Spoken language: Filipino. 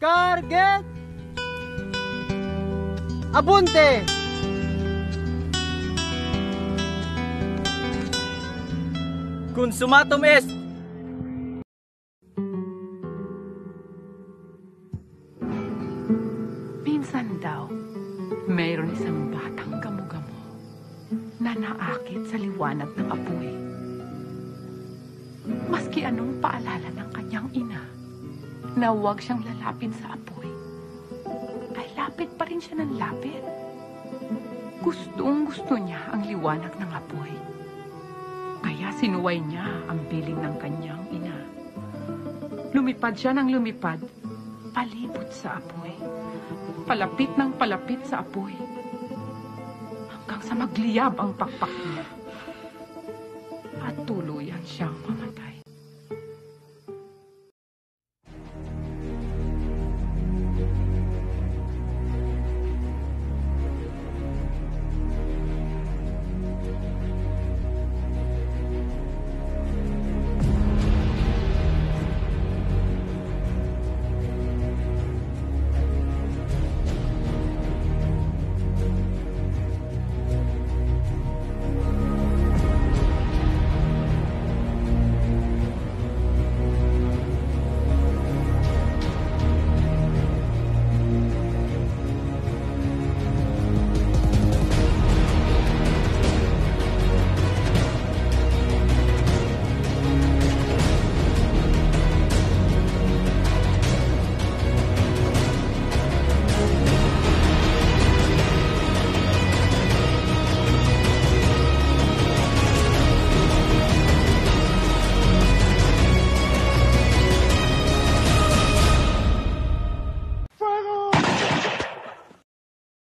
Target! Abunte! Consumatum est! Minsan daw, mayroon isang batang gamo-gamo na naakit sa liwanag ng apoy. Maski anong paalala ng na huwag siyang lalapit sa apoy. Ay lapit pa rin siya ng lapit. Gustong gusto niya ang liwanag ng apoy. Kaya sinuway niya ang piling ng kanyang ina. Lumipad siya ng lumipad, palibot sa apoy. Palapit ng palapit sa apoy. Hanggang sa magliyab ang pakpak niya. At tuluyan siyang